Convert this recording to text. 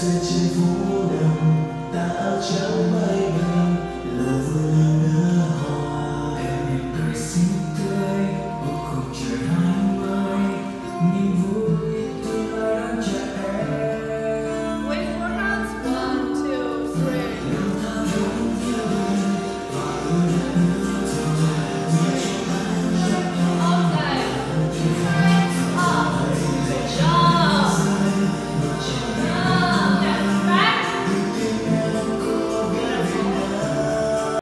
rơi trên phố đồng ta áo trắng bay bay lờ vui nở hoa em cười xinh tươi một cuộc trời hai mai, nhưng